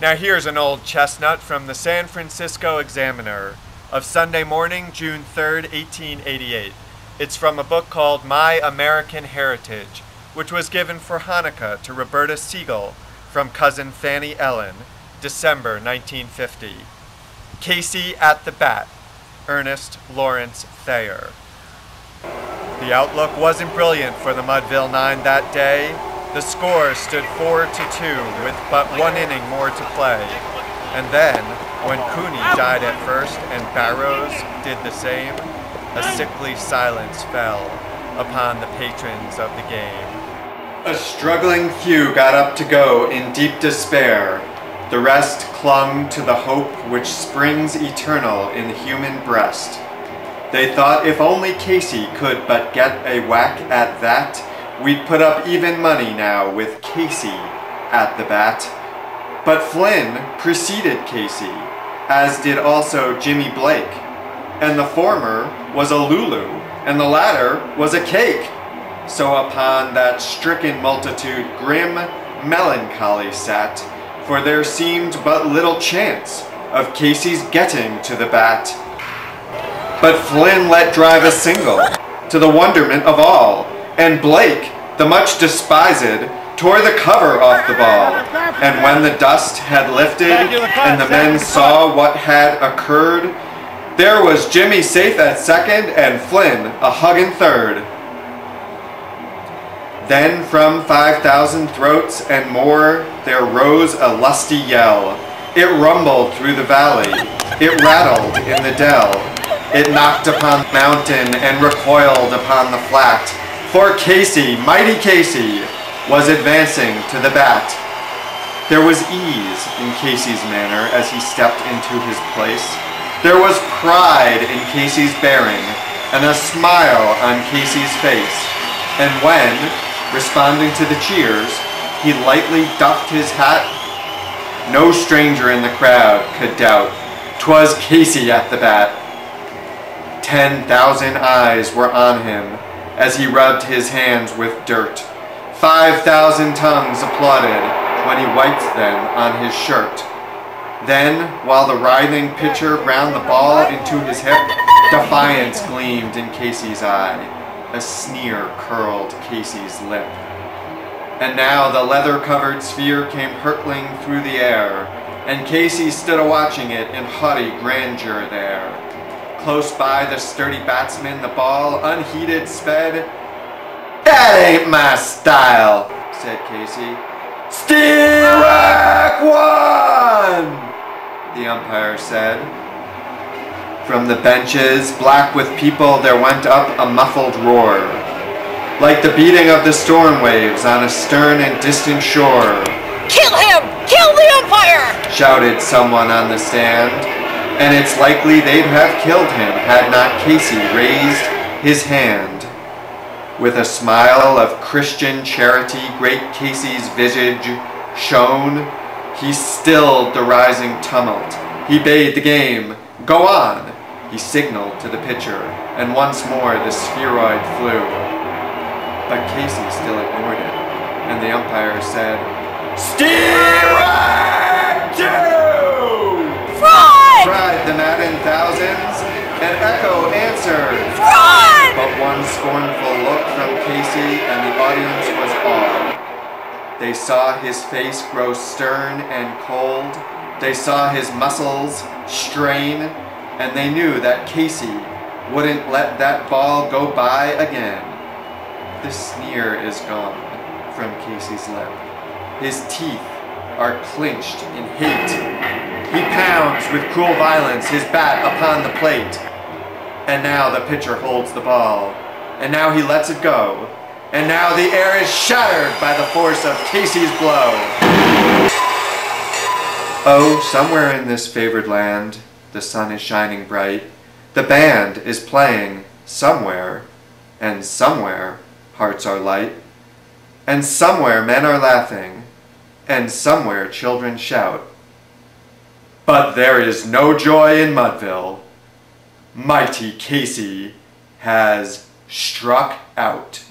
Now here's an old chestnut from the San Francisco Examiner of Sunday morning, June 3rd, 1888. It's from a book called My American Heritage, which was given for Hanukkah to Roberta Siegel from cousin Fanny Ellen, December 1950. Casey at the Bat, Ernest Lawrence Thayer. The outlook wasn't brilliant for the Mudville Nine that day. The score stood 4 to 2 with but one inning more to play. And then, when Cooney died at first and Barrows did the same, a sickly silence fell upon the patrons of the game. A struggling few got up to go in deep despair. The rest clung to the hope which springs eternal in the human breast. They thought if only Casey could but get a whack at that, we'd put up even money now with Casey at the bat. But Flynn preceded Casey, as did also Jimmy Blake, and the former was a Lulu, and the latter was a cake. So upon that stricken multitude grim melancholy sat, for there seemed but little chance of Casey's getting to the bat. But Flynn let drive a single, to the wonderment of all, and Blake, the much despised, tore the cover off the ball. And when the dust had lifted, and the men saw what had occurred, there was Jimmy safe at second, and Flynn a hugging third. Then from 5,000 throats and more there rose a lusty yell. It rumbled through the valley, it rattled in the dell, it knocked upon the mountain and recoiled upon the flat. For Casey, mighty Casey, was advancing to the bat. There was ease in Casey's manner as he stepped into his place. There was pride in Casey's bearing and a smile on Casey's face. And when, responding to the cheers, he lightly doffed his hat. No stranger in the crowd could doubt 'twas Casey at the bat. Ten thousand eyes were on him as he rubbed his hands with dirt. Five thousand tongues applauded when he wiped them on his shirt. Then, while the writhing pitcher ground the ball into his hip, defiance gleamed in Casey's eye. A sneer curled Casey's lip. And now the leather-covered sphere came hurtling through the air, and Casey stood a-watching it in haughty grandeur there. Close by the sturdy batsman, the ball, unheeded, sped. That ain't my style, said Casey. Steerack one, the umpire said. From the benches, black with people, there went up a muffled roar, like the beating of the storm waves on a stern and distant shore. Kill him! Kill the umpire! shouted someone on the stand, and it's likely they'd have killed him had not Casey raised his hand. With a smile of Christian charity, great Casey's visage shone. He stilled the rising tumult. He bade the game go on. He signaled to the pitcher, and once more the spheroid flew. But Casey still ignored it, and the umpire said, Steerack echo answered. Fraud! But one scornful look from Casey and the audience was awed. They saw his face grow stern and cold. They saw his muscles strain, and they knew that Casey wouldn't let that ball go by again. The sneer is gone from Casey's lip. His teeth are clenched in hate. He pounds with cruel violence his bat upon the plate. And now the pitcher holds the ball. And now he lets it go. And now the air is shattered by the force of Casey's blow. Oh, somewhere in this favored land, the sun is shining bright. The band is playing somewhere, and somewhere hearts are light. And somewhere men are laughing, and somewhere children shout. But there is no joy in Mudville. Mighty Casey has struck out.